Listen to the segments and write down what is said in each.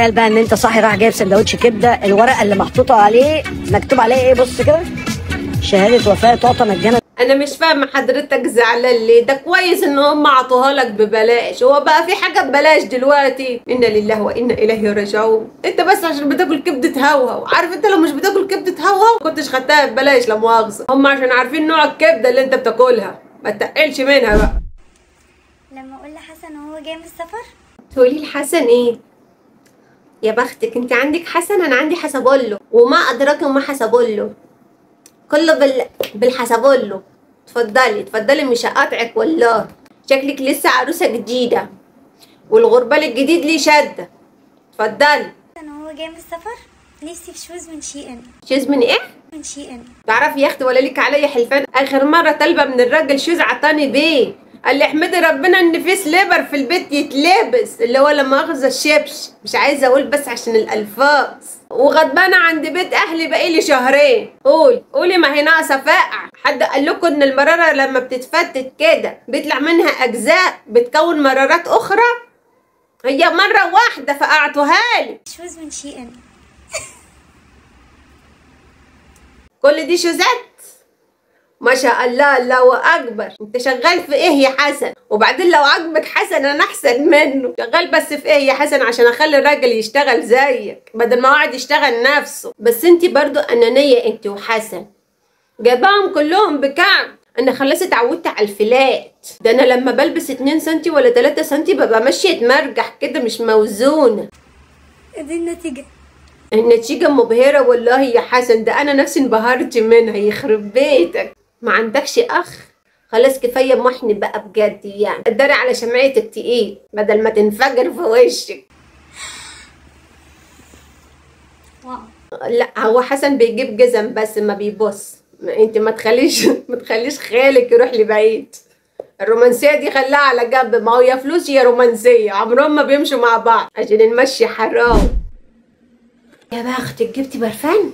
تخيل بقى إن أنت صاحي راح جايب سندوتش كبدة الورقة اللي محطوطة عليه مكتوب عليه إيه؟ بص كده. شهادة وفاة تعطى مجانا. أنا مش فاهمة حضرتك زعلان ليه؟ ده كويس إن هم عطوها لك ببلاش. هو بقى في حاجة ببلاش دلوقتي؟ إنا لله وإنا إليه راجعون. أنت بس عشان بتاكل كبدة هوهو عارف أنت لو مش بتاكل كبدة هوهو كنتش خدتها ببلاش لا مؤاخذة. هم عشان عارفين نوع الكبدة اللي أنت بتاكلها. ما تقلش منها بقى. لما أقول لحسن وهو جاي من السفر؟ تقولي لحسن إيه؟ يا بختك انت عندك حسن؟ أنا عندي حسبولو وما أدراك ما حسبولو كله بال... بالحسبولو اتفضلي اتفضلي مش هقاطعك والله. شكلك لسه عروسة جديدة. والغربال الجديد ليه شده اتفضلي حسن وهو جاي من السفر؟ نفسي في shoes من SHEIN shoes من إيه؟ من SHEIN تعرفي يا أختي ولا ليك عليا حلفان. آخر مرة طالبة من الراجل shoes عطاني بيه. قال لي احمدي ربنا ان في slipper في البيت يتلبس اللي هو لما اخذ الشبشب مش عايزة أقول بس عشان الألفاظ. وغضبانة عند بيت أهلي بقالي شهرين. قول قولي ما هي ناقصة فاقع حد قال لكم إن المرارة لما بتتفتت كده بيطلع منها أجزاء بتكون مرارات أخرى؟ هي مرة واحدة فقعتوها لي. shoes من SHEIN كل دي شوزات؟ ما شاء الله الله أكبر. أنت شغال في إيه يا حسن؟ وبعدين لو عجبك حسن أنا أحسن منه. شغال بس في إيه يا حسن؟ عشان أخلي الراجل يشتغل زيك. بدل ما قاعد يشتغل نفسه. بس أنت برضو أنانية أنت وحسن. جايباهم كلهم بكام أنا خلاص اتعودت على الفلات. ده أنا لما بلبس 2 سنتي ولا 3 سنتي ببقى ماشية مرجح كده مش موزونة. دي النتيجة؟ النتيجة مبهرة والله يا حسن. ده أنا نفسي انبهرت منها. يخرب بيتك. ما عندكش أخ؟ خلاص كفاية محن بقى بجد يعني. اتداري على شمعتك تقيل بدل ما تنفجر في وشك. واو. لا هو حسن بيجيب جزم بس ما بيبص. ما انت ما تخليش ما تخليش خيالك يروح لبعيد. الرومانسية دي خلاها على جنب. ما هو يا فلوس يا رومانسية. عمرهم ما بيمشوا مع بعض. عشان المشي حرام. يا بختك جبتي برفان؟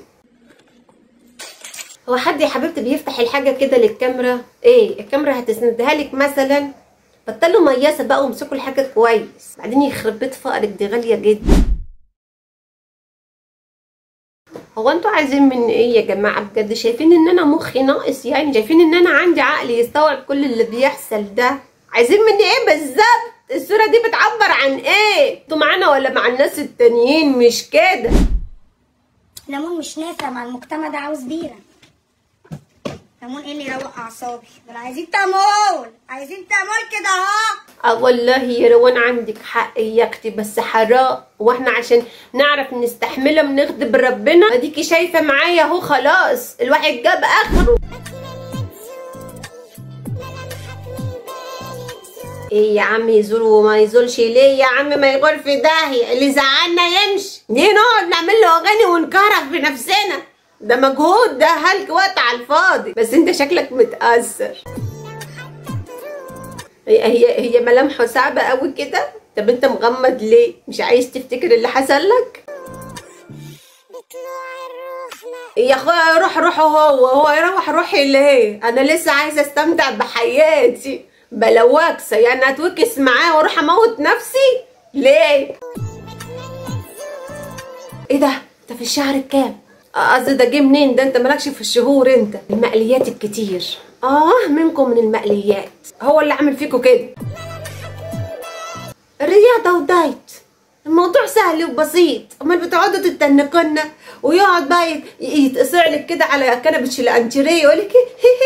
هو حد يا حبيبتي بيفتح الحاجة كده للكاميرا؟ إيه الكاميرا هتسندها لك مثلا. بطلوا مياسة بقى وامسكوا الحاجة كويس. بعدين يخرب بيت فقرك دي غالية جدا. هو أنتوا عايزين مني إيه يا جماعة؟ بجد شايفين إن أنا مخي ناقص يعني؟ شايفين إن أنا عندي عقل يستوعب كل اللي بيحصل ده؟ عايزين مني إيه بالظبط؟ الصورة دي بتعبر عن إيه؟ أنتوا معانا ولا مع الناس التانيين؟ مش كده. ليمون مش نافع مع المجتمع ده عاوز بيرة ليمون إيه اللي يروق أعصابي؟ دول عايزين تامول عايزين تامول كده اهو آه والله يا روان عندك حق يا أختي بس حرام. وإحنا عشان نعرف نستحملها بنغضب ربنا أديكي شايفة معايا أهو خلاص. الواحد جاب آخره. إيه يا عم يزول وما يزولش ليه؟ يا عم ما يغور في داهية. اللي زعلنا يمشي. ليه نقعد نعمل له أغاني ونكرف في نفسنا ده مجهود ده هلك وقت على الفاضي. بس انت شكلك متأثر. هي هي هي ملامحه صعبة قوي كده؟ طب انت مغمض ليه؟ مش عايز تفتكر اللي حصل لك؟ يا أخويا روح روح هو هو يروح روحي ليه؟ أنا لسه عايزه أستمتع بحياتي. بلا واكسه يعني أتوكس معاه وأروح أموت نفسي؟ ليه؟ إيه ده؟ انت في الشهر الكام؟ قصدي ده جه منين؟ ده انت مالكش في الشهور انت. المقليات الكتير. آه منكم من المقليات. هو اللي عامل فيكم كده. الرياضه ودايت. الموضوع سهل وبسيط. أمال بتقعدوا تتنقنا ويقعد بقى يت- يتقصع لك كده على كنبه الانتريه يقول لك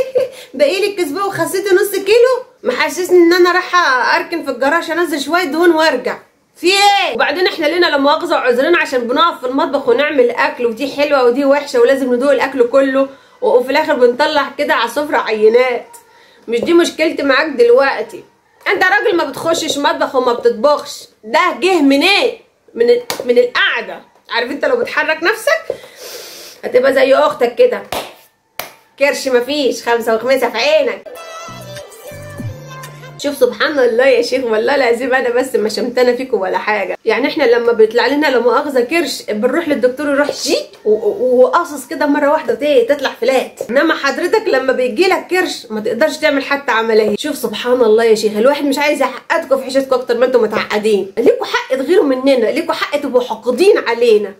باقي لك أسبوع وخسيتي نص كيلو. محسسني إن أنا رايحة أركن في الجراج أنزل شوية دهون وأرجع. في إيه؟ وبعدين إحنا لنا لا مؤاخذة وعذرنا عشان بنقف في المطبخ ونعمل أكل ودي حلوة ودي وحشة ولازم ندوق الأكل كله. وفي الآخر بنطلع كده على السفره عينات. مش دي مشكلتي معاك دلوقتي. أنت راجل ما بتخشش مطبخ وما بتطبخش. ده جه من إيه؟ من من القعدة. عارف أنت لو بتحرك نفسك هتبقى زي أختك كده. كرش مفيش خمسة وخمسة في عينك. شوف سبحان الله يا شيخ والله العظيم أنا بس ما شمتنا فيكم ولا حاجة. يعني إحنا لما بيطلع لنا لا مؤاخذة كرش بنروح للدكتور يروح و- وقاصص كده مرة واحدة تطلع فلات. إنما حضرتك لما بيجي لك كرش ما تقدرش تعمل حتى عملية. شوف سبحان الله يا شيخ الواحد مش عايز يعقدكم في حيشتكم أكتر ما أنتم متعقدين. ليكوا حق تغيروا مننا ليكوا حق تبقوا حاقدين علينا.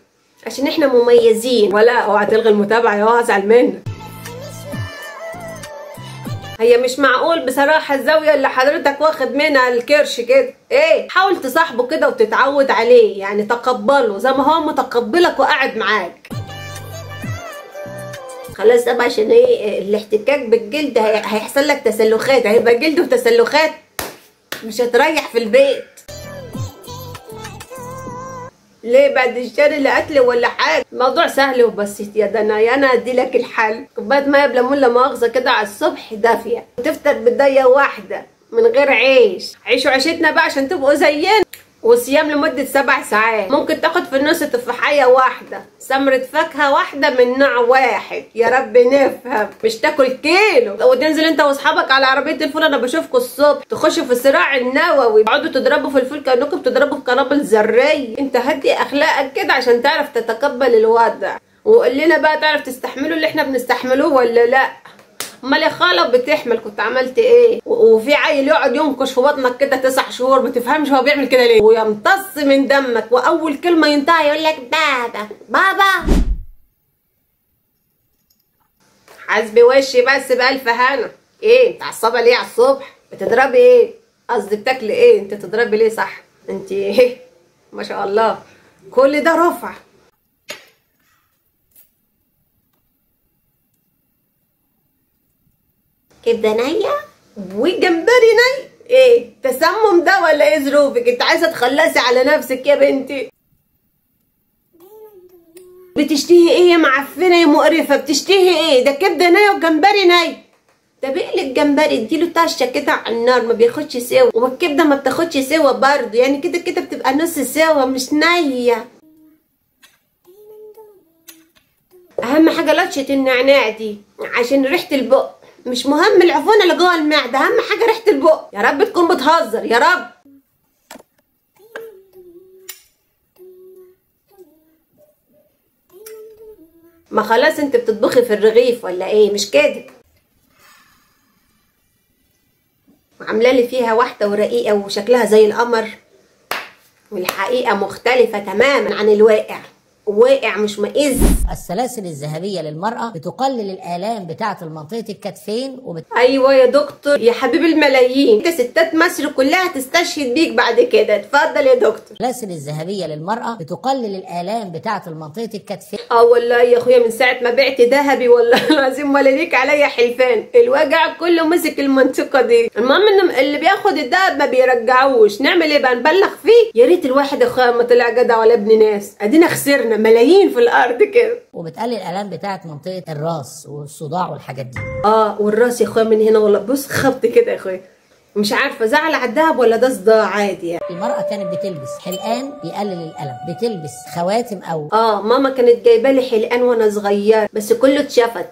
عشان إحنا مميزين. ولا أوعى تلغي المتابعة يا هزعل منك هي مش معقول بصراحة الزاوية اللي حضرتك واخد منها الكرش كده. إيه؟ حاول تصاحبه كده وتتعود عليه يعني تقبله زي ما هو متقبلك وقاعد معاك. خلاص طبعا عشان إيه؟ الاحتكاك بالجلد هي- هيحصل لك تسلخات هيبقى جلد وتسلخات مش هتريح في البيت. ليه بعد الشر قتل ولا حاجة؟ الموضوع سهل وبسيط يا دنا يا أنا أدي لك الحل. كوبايه ميه بليمون لا مؤاخذة كده على الصبح دافية. وتفطر بداية واحدة من غير عيش. عيشوا عيشتنا بقى عشان تبقوا زينا. وصيام لمدة سبع ساعات. ممكن تاخد في النص تفاحية واحدة سمرة فاكهة واحدة من نوع واحد. يا رب نفهم. مش تاكل كيلو. وتنزل انت واصحابك على عربية الفول أنا بشوفكم الصبح. تخشوا في الصراع النووي. تقعدوا تضربوا في الفول كأنكم بتضربوا في قنابل ذرية. انت هدي أخلاقك كده عشان تعرف تتقبل الوضع. وقول لنا بقى تعرف تستحملوا اللي إحنا بنستحملوه ولا لا. أمال يا خالة بتحمل كنت عملت إيه؟ وفي عيل يقعد ينكش في بطنك كده تسع شهور ما تفهمش هو بيعمل كده ليه؟ ويمتص من دمك وأول كلمة ينطقها يقول لك بابا بابا. حاسبي وشي بس بألف هنا. إيه؟ متعصبه ليه على الصبح؟ بتضربي إيه؟ قصدي بتاكلي إيه؟ أنت تضربي ليه صح؟ أنت إيه؟ ما شاء الله. كل ده رفع. كبده نيه وجمبري ني. إيه تسمم ده ولا إيه ظروفك؟ أنت عايزة تخلصي على نفسك يا بنتي. بتشتهي إيه يا معفنة يا مقرفة؟ بتشتهي إيه؟ ده كبده نيه وجمبري ني. ده بقلي الجمبري؟ اديله طشة كده على النار ما بياخدش سوا. والكبدة ما بتاخدش سوا برضه. يعني كده كده بتبقى نص سوا مش نية. أهم حاجة لطشة النعناع دي عشان ريحة البق. مش مهم العفونه اللي جوه المعده أهم حاجة ريحة البق. يا رب تكون بتهزر يا رب. ما خلاص أنت بتطبخي في الرغيف ولا إيه؟ مش كده؟ عاملة لي فيها واحدة ورقيقة وشكلها زي القمر والحقيقة مختلفة تماما عن الواقع. واقع مش مئز السلاسل الذهبية للمرأة بتقلل الآلام بتاعة منطقة الكتفين وبت... أيوه يا دكتور يا حبيب الملايين. انت ستات مصر كلها تستشهد بيك بعد كده. اتفضل يا دكتور. السلاسل الذهبية للمرأة بتقلل الآلام بتاعة منطقة الكتفين. آه والله يا أخويا من ساعة ما بعت ذهبي والله العظيم ولا ليك عليا حلفان. الوجع كله مسك المنطقة دي. المهم ان اللي بياخد الدهب ما بيرجعوش. نعمل إيه بقى؟ نبلغ فيه؟ يا ريت الواحد يا أخويا ما طلع جدع ولا ابن ناس. أدينا خسرنا ملايين في الأرض كده. وبتقلل الآلام بتاعة منطقة الراس والصداع والحاجات دي. آه والراس يا أخويا من هنا والله. بص خبط كده يا أخويا. مش عارفة زعل على الدهب ولا ده صداع؟ عادي يعني. المرأة كانت بتلبس حلقان يقلل الألم بتلبس خواتم أو آه ماما كانت جايبة لي حلقان وأنا صغير بس كله اتشفت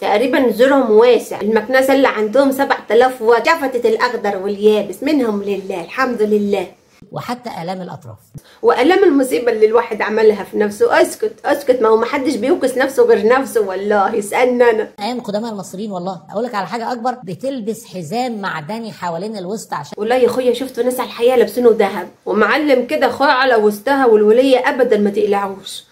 تقريبا زورهم واسع. المكنسة اللي عندهم 7000 واط شفتت الأخضر واليابس منهم لله الحمد لله. وحتى آلام الأطراف. وآلام المصيبة اللي الواحد عملها في نفسه أسكت أسكت ما هو محدش بيوكس نفسه غير نفسه والله اسالني أنا. أيام قدماء المصريين والله. أقول لك على حاجة أكبر بتلبس حزام معدني حوالين الوسط عشان والله يا أخويا شفت ناس على الحقيقة لابسينه ذهب ومعلم كده اخويا على وسطها والولية ابدا ما تقلعوش.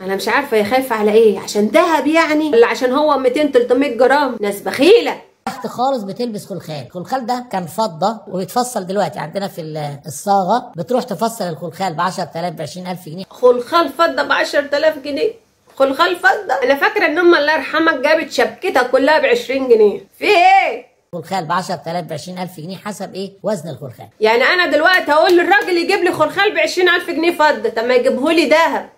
أنا مش عارفة هي خايفة على إيه عشان ذهب يعني ولا عشان هو 200 300 جرام؟ ناس بخيلة. تحت خالص بتلبس خلخال. الخلخال ده كان فضة وبيتفصل دلوقتي. عندنا في ال- الصاغة بتروح تفصل الخلخال ب 10000 ب 20000 جنيه. خلخال فضة ب 10000 جنيه. خلخال فضة. أنا فاكرة إن ام الله يرحمك جابت شبكتها كلها ب 20 جنيه. في إيه؟ خلخال ب 10000 ب 20000 جنيه حسب إيه؟ وزن الخلخال. يعني أنا دلوقتي هقول للراجل يجيب لي خلخال ب 20000 جنيه فضة. طب ما يجيبه لي دهب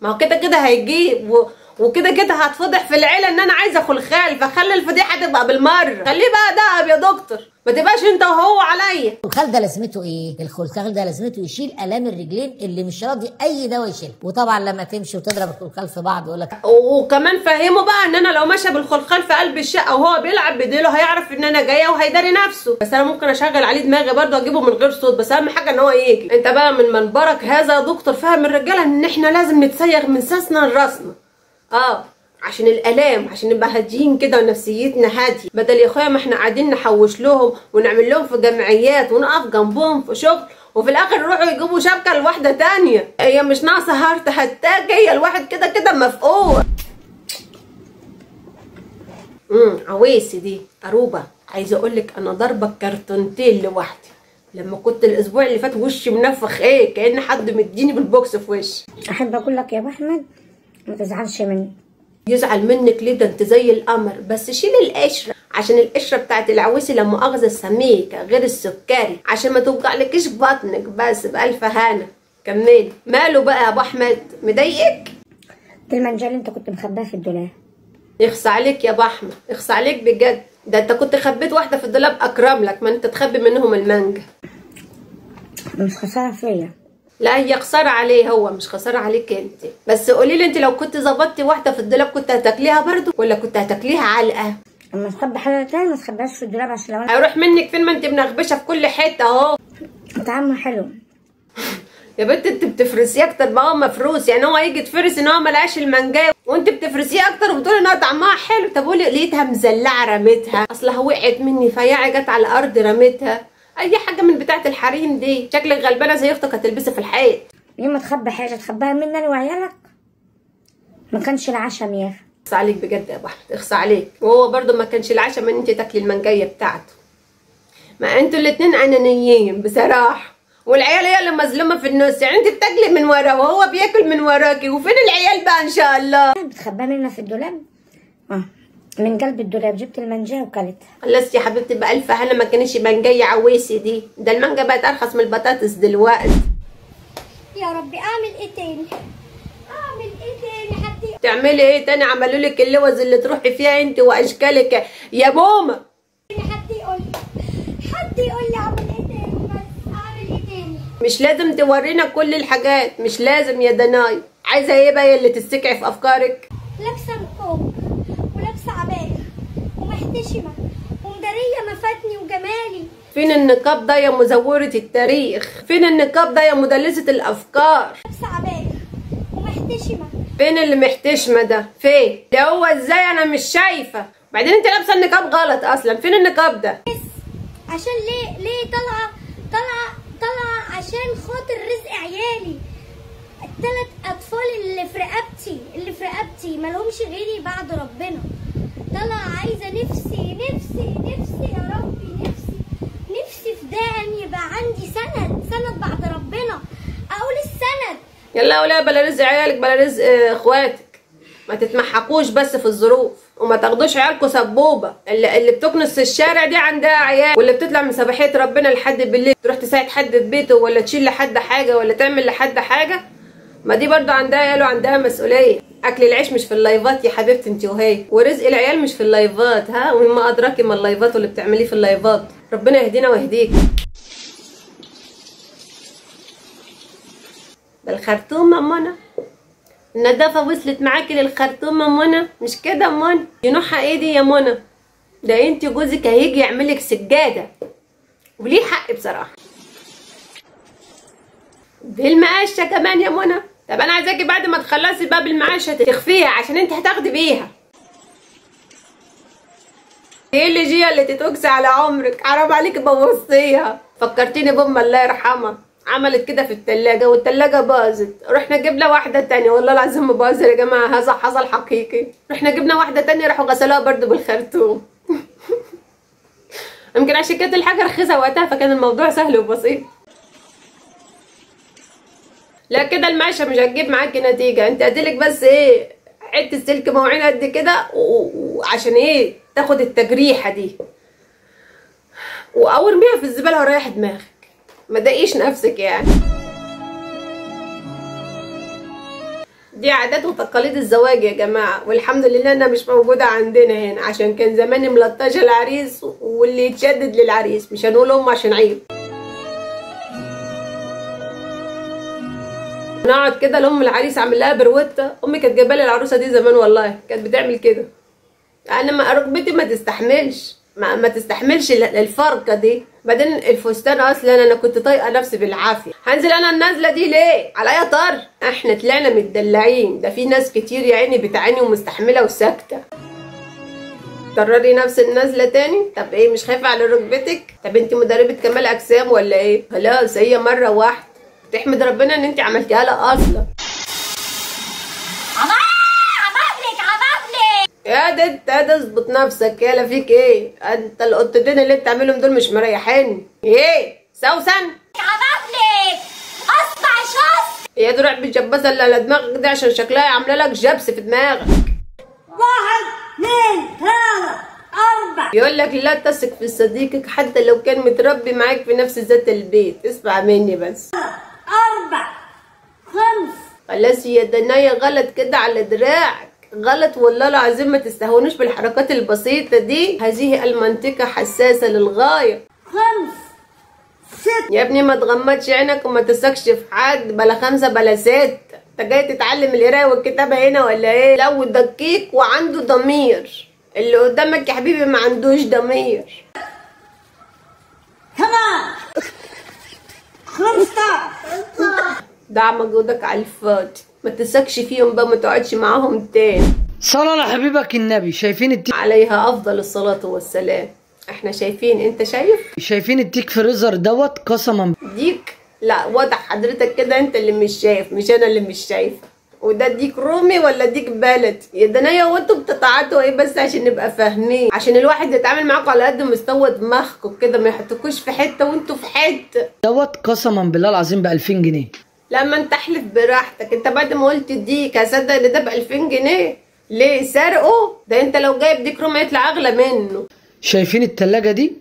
ما هو كده كده هيجيب و... وكده كده هتفضح في العيلة إن أنا عايزة خلخال فخلي الفضيحة تبقى بالمرة. خليه بقى دهب يا دكتور. ما تبقاش أنت وهو عليا. الخلخال ده لازمته إيه؟ الخلخال ده لازمته يشيل آلام الرجلين اللي مش راضي أي دواء يشيلها. وطبعا لما تمشي وتضرب الخلخال في بعض يقول لك وكمان فهمه بقى إن أنا لو ماشيه بالخلخال في قلب الشقة وهو بيلعب بديله هيعرف إن أنا جاية وهيداري نفسه. بس أنا ممكن أشغل عليه دماغي برضه اجيبه من غير صوت. بس أهم حاجة إن هو يجي أنت بقى من منبرك هذا يا دكتور فهم الرجالة إن إحنا لازم نتسيغ من ساسنا لراسنا. آه عشان الألام عشان نبقى هاديين كده ونفسيتنا هادية. بدل يا أخويا ما إحنا قاعدين نحوش لهم ونعمل لهم في جمعيات ونقف جنبهم في شغل وفي الآخر يروحوا يجيبوا شبكة لواحدة تانية. هي مش ناقصة هارت هتاج هي الواحد كده كده مفقوع امم عويسي دي اروبه عايزه أقول لك أنا ضاربه كرتونتين لوحدي. لما كنت الأسبوع اللي فات وشي منفخ إيه كأن حد مديني بالبوكس في وشي. أحب أقول لك يا أبو أحمد ما تزعلش مني. يزعل منك ليه ده انت زي القمر بس شيل القشرة. عشان القشرة بتاعت العويسي لا مؤاخذه سميكة غير السكري. عشان ما توجعلكيش بطنك بس بألف هانه كملي. ماله بقى يا أبو أحمد؟ مضايقك؟ دي المنجله اللي أنت كنت مخباها في الدولاب. يخص عليك يا أبو أحمد. يخص عليك بجد. ده أنت كنت خبيت واحدة في الدولاب أكرم لك ما أنت تخبي منهم المانجا. مش خسارة فيا. لا هي خسارة عليه هو مش خسارة عليك أنت. بس قولي لي أنت لو كنت ظبطتي واحدة في الدولاب كنت هتاكليها برضو ولا كنت هتاكليها علقة؟ اما تخبي حاجة تاني ما تخبيهاش في الدولاب عشان لو هيروح منك فين؟ ما أنت منغبشة في كل حتة أهو. طعمه حلو. يا بنت أنت بتفرسيه أكتر ما هو مفروس. يعني هو يجي تفرس إن هو ملقاش المانجاية وأنت بتفرسيه أكتر وبتقولي انها طعمها حلو. طب قولي لقيتها مزلعة رميتها. اصلها وقعت مني فياعه جت على الأرض رميتها. أي حاجة من بتاعة الحريم دي؟ شكلك غلبانة زي أختك هتلبسها في الحيط. ليه ما تخبي حاجة تخبيها مني أنا وعيالك؟ ما كانش العشم يا أخي اخص عليك بجد يا ابو احمد اخص عليك. وهو برضو ما كانش العشاء من انت تاكلي المانجاية بتاعته. ما أنتوا الاتنين أنانيين بصراحة. والعيال هي اللي مظلومة في النص. يعني انت بتاكلي من وراه وهو بياكل من وراكي. وفين العيال بقى إن شاء الله؟ بتخبيها مني في الدولاب؟ آه. من قلب الدولاب جبت المنجاه وكلتها خلصت يا حبيبتي بألف هنا ما كانش مانجايه عويسي دي. ده المانجا بقت أرخص من البطاطس دلوقتي. يا ربي أعمل إيه تاني؟ أعمل إيه تاني حد تعملي إيه تاني؟ عملوا لك اللوز اللي تروحي فيها أنت وأشكالك. يا بومه حد يقول حد يقول لي أعمل إيه تاني؟ بس أعمل إيه تاني؟ مش لازم تورينا كل الحاجات مش لازم يا دناي. عايزة إيه بقى اللي تستكعي في أفكارك؟ لابسة ومحتشمه ومداريه مفاتني وجمالي. فين النقاب ده يا مزورة التاريخ؟ فين النقاب ده يا مدلسة الأفكار؟ لابسه عبايه ومحتشمة. فين اللي محتشمه ده؟ فين؟ ده هو إزاي؟ أنا مش شايفة. بعدين أنت لابسة النقاب غلط أصلا. فين النقاب ده؟ عشان ليه ليه طالعه طالعه طالعة عشان خاطر رزق عيالي. الثلاث أطفال اللي في رقبتي اللي في رقبتي مالهمش غيري بعد ربنا. طالعه عايزة نفسي نفسي نفسي يا ربي نفسي نفسي في أن يبقى عندي سند سند بعد ربنا. أقول السند. يلا ولا بلا رزق عيالك بلا رزق آه، إخواتك. ما تتمحكوش بس في الظروف وما تاخدوش عيالكوا سبوبة. اللي, اللي بتكنس الشارع دي عندها عيال واللي بتطلع من سباحية ربنا لحد بالليل تروح تساعد حد في بيته ولا تشيل لحد حاجة ولا تعمل لحد حاجة. ما دي برضو عندها عيال وعندها مسؤولية. أكل العيش مش في اللايفات يا حبيبتي انت وهي. ورزق العيال مش في اللايفات ها؟ وما أدراكي ما اللايفات واللي بتعمليه في اللايفات. ربنا يهدينا ويهديك. ده الخرطوم يا منى. النظافة وصلت معاكي للخرطوم يا منى. مش كده منى؟ ينوحها إيه دي يا منى. ده انت جوزك هيجي يعملك سجادة. وليه حق بصراحة. بالمقاشة كمان يا منى. طب أنا عايزاكي بعد ما تخلصي باب المقاشة تخفيها عشان أنت هتاخدي بيها. إيه اللي جيها اللي تتوكسي على عمرك؟ حرام عليكي بوظتيها. فكرتيني بأم الله يرحمها. عملت كده في التلاجة والتلاجة باظت. رحنا جبنا واحدة تانية. والله العظيم باظت يا جماعة. هذا حصل حقيقي. رحنا جبنا واحدة تانية راحوا غسلوها برضو بالخرطوم. يمكن عشان كانت الحاجة رخيصة وقتها فكان الموضوع سهل وبسيط. لا كده الماشية مش هتجيب معاكي نتيجة. انت اديلك بس إيه حتة سلك موعين قد كده وعشان إيه تاخد التجريحة دي. أو ارميها في الزبالة وريح دماغك. ما تضايقيش نفسك يعني. دي عادات وتقاليد الزواج يا جماعة. والحمد لله إنها مش موجودة عندنا هنا. عشان كان زمان ملطشة العريس واللي يتشدد للعريس. مش هنقول ام عشان عيب. نقعد كده لأم العريس عامل لها بروتة. أمي كانت جايبة لي العروسة دي زمان والله. كانت بتعمل كده. أنا ما ركبتي ما تستحملش. ما, ما تستحملش ال- الفرقة دي. بعدين الفستان أصلا أنا كنت طايقة نفسي بالعافية. هنزل أنا النازلة دي ليه؟ على أي طر إحنا طلعنا متدلعين. ده في ناس كتير يا عيني بتعاني ومستحملة وساكتة. تكرري نفس النازلة تاني؟ طب إيه مش خايفة على ركبتك؟ طب انت مدربة كمال أجسام ولا إيه؟ خلاص هي مرة واحدة. تحمد ربنا إن أنت عملتيها لها أصلا. يا ده أنت يا ده اظبط نفسك. يالا فيك إيه؟ أنت القطتين اللي أنت عاملهم دول مش مريحين. إيه؟ سوسن! عملك أصبع شخص يا دي روح بالجباسة اللي على دماغك دي عشان شكلها عاملة لك جبس في دماغك. واحد اثنين ثلاثة أربعة. يقول لك لا تثق في صديقك حتى لو كان متربي معاك في نفس ذات البيت. اسمع مني بس. أربعة خمس. خلاص يا دنيا غلط كده على دراعك. غلط والله العظيم ما تستهونوش بالحركات البسيطة دي. هذه المنطقة حساسة للغاية. خمس. ست. يا ابني ما تغمضش عينك وما تثقش في حد. بلا خمسة بلا ست انت جاي تتعلم القراية والكتابة هنا ولا إيه؟ لو دقيق وعنده ضمير. اللي قدامك يا حبيبي ما عندوش ضمير. خمسة. ضع مجهودك على الفاضي ما تثقش فيهم بقى ما تقعدش معاهم تاني. صلى على حبيبك النبي. شايفين التيك عليها أفضل الصلاة والسلام. إحنا شايفين أنت شايف؟ شايفين التيك فريزر دوت؟ قسما ديك؟ لا واضح حضرتك كده أنت اللي مش شايف مش أنا اللي مش شايفه وده ديك رومي ولا ديك بلد يا دنيا وانتوا بتتعاطوا إيه بس عشان نبقى فاهمين. عشان الواحد يتعامل معاكم على قد مستوى دماغكم كده ما يحطكوش في حتة وانتوا في حتة. دوت قسما بالله العظيم ب 2000 جنيه لما انت احلف براحتك. انت بعد ما قلت ديك هصدق ان ده ب 2000 جنيه؟ ليه؟ سرقه؟ ده انت لو جايب ديك رومي يطلع أغلى منه. شايفين التلاجة دي؟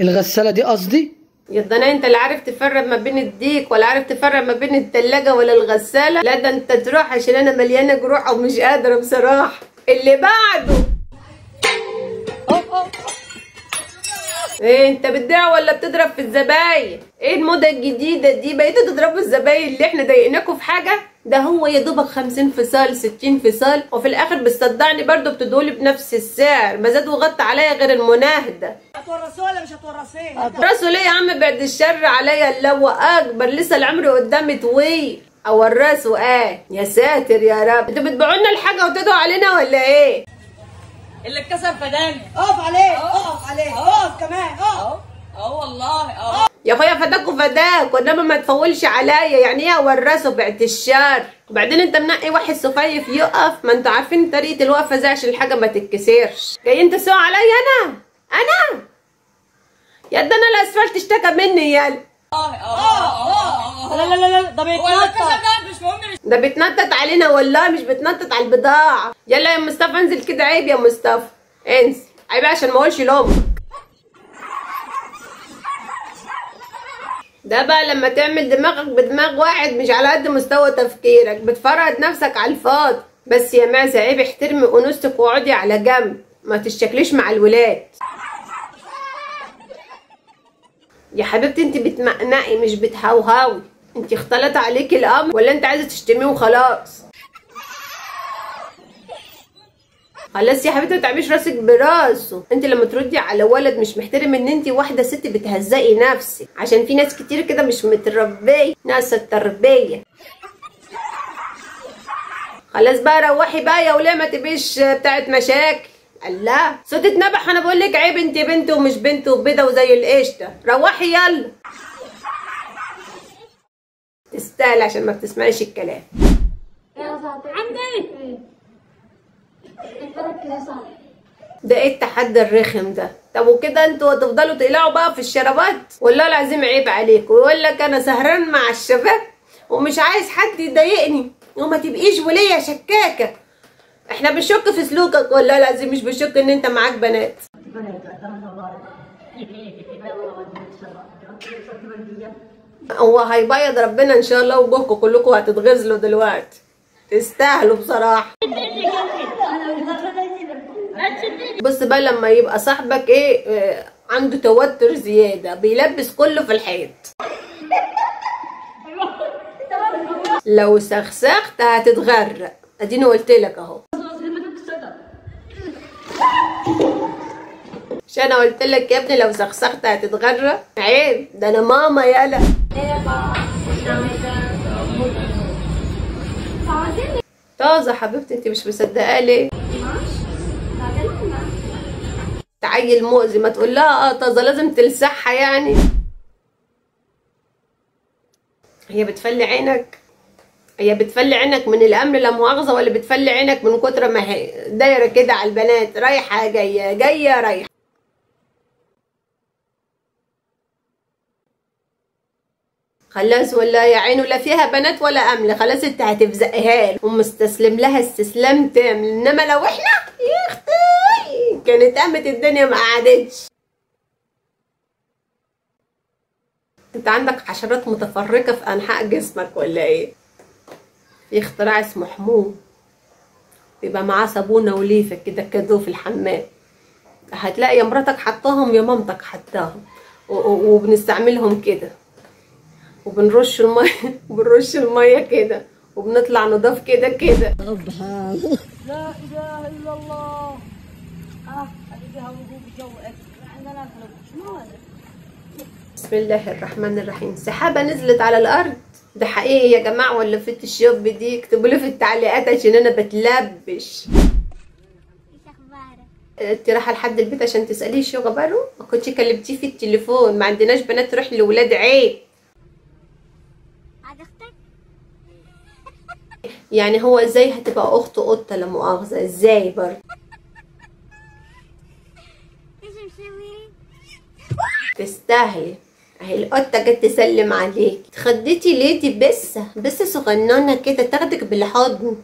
الغسالة دي قصدي؟ يا ضنا انت لا عارف تفرق ما بين الديك ولا عارف تفرق ما بين التلاجة ولا الغسالة؟ لا ده انت تروح عشان أنا مليانة جروح ومش قادرة بصراحة. اللي بعده. إيه أنت بتبيع ولا بتضرب في الزباين؟ إيه الموضة الجديدة دي؟ بقيتوا تضربوا الزباين اللي إحنا ضايقناكوا في حاجة؟ ده هو يا دوبك 50 فصال 60 فصال وفي الآخر بتصدعني برضو بتدولي بنفس السعر. ما زاد وغطى عليا غير المناهدة. راسه ليه يا عم؟ بعد الشر عليا اللي هو أكبر. لسه العمر قدامي طويل. أورثه آه. يا ساتر يا رب. أنتوا بتبيعوا لنا الحاجة وتدعوا علينا ولا إيه؟ اللي اتكسر فداني اقف عليه اقف عليه اقف كمان اقف. آه والله آه يا اخويا فداك وفداك وانما ما تفولش عليا يعني إيه اورثه بعد الشر وبعدين انت منقي واحد سفيف يقف ما أنتوا عارفين طريقة الوقفة زي عشان الحاجة ما تتكسرش. جايين تسوقوا عليا أنا؟ أنا؟ يا ده أنا الاسفلت اشتكى مني يالا لا لا لا لا ده هو اللي بيتنطط اتكسر ده مش مهم ده بتنطط علينا والله مش بتنطط على البضاعة. يلا يا مصطفى انزل كده عيب يا مصطفى. انزل. عيب عشان ما اقولش لأمك. ده بقى لما تعمل دماغك بدماغ واحد مش على قد مستوى تفكيرك. بتفرض نفسك على الفاضي. بس يا معزة عيب احترمي أنوثتك واقعدي على جنب. ما تشتكليش مع الولاد. يا حبيبتي انت بتمقنقي مش بتهوهوي. انت اختلط عليكي الامر ولا انت عايزة تشتميه وخلاص؟ خلاص يا حبيبتي ما تعمليش راسك براسه. انت لما تردي على ولد مش محترم ان انت واحدة ست بتهزقي نفسك. عشان في ناس كتير كده مش متربية ناس التربية. خلاص بقى روحي بقى يا وليه ما تبقيش بتاعت مشاكل. الله. صوت اتنبح أنا بقول لك عيب انت بنت ومش بنت وبيضة وزي القشطة. روحي يلا. تستاهل عشان ما بتسمعيش الكلام. يا صاحبي ده إيه التحدي الرخم ده؟ طب وكده أنتوا هتفضلوا تقلعوا بقى في الشرابات؟ والله العظيم عيب عليكم. ويقول لك أنا سهران مع الشباب ومش عايز حد يضايقني وما تبقيش ولية شكاكة. إحنا بنشك في سلوكك. والله العظيم مش بنشك إن أنت معاك بنات. هو هيبيض ربنا إن شاء الله وجوهكم كلكم هتتغزلوا دلوقتي. تستاهلوا بصراحة. بص بقى لما يبقى صاحبك إيه آه، عنده توتر زيادة بيلبس كله في الحيط. لو سخسخت هتتغرق. اديني قلت لك اهو. مش أنا قلت لك يا ابني لو سخسخت هتتغرق. عيب ده أنا ماما يالا. طازة حبيبتي انت مش مصدقاه ليه تعيل مؤذي ما تقول لها آه طازة لازم تلسعها يعني. هي بتفلي عينك. هي بتفلي عينك من الأمر لا مؤاخذة ولا بتفلي عينك من كتر ما هي دايرة كده على البنات رايحة جاية جاية رايحة. خلاص ولا يا عينه لا فيها بنات ولا أمل. خلاص انت هتفزقها له. ومستسلم لها استسلام تام إنما لو إحنا يا أختي كانت قامت الدنيا ما قعدتش. أنت عندك حشرات متفرقة في أنحاء جسمك ولا إيه؟ في اختراع اسمه حموم. بيبقى معاه صابونة وليفة كده كدو في الحمام. هتلاقي يا مراتك حطاهم يا مامتك حطاهم. وبنستعملهم كده. وبنرش الميه وبنرش المية كده وبنطلع نضاف كده كده. لا إله إلا الله. آه اديها وجوب جو. عندنا نخرج شنو هذا؟ بسم الله الرحمن الرحيم. سحابة نزلت على الأرض. ده حقيقي يا جماعة ولا فوتوشوب دي اكتبوا لي في التعليقات عشان أنا بتلبش؟ انت رايحة لحد البيت عشان تسأليه شو خبره ما كنتش كلمتيه في التليفون. ما عندناش بنات تروح لولاد عيب عاد أختك يعني هو إزاي هتبقى أخت قطة لا مؤاخذة إزاي برضه؟ تستاهلي أهي القطة جت تسلم عليك اتخدتي ليه دي؟ بس بس صغننة كده تاخدك بالحضن.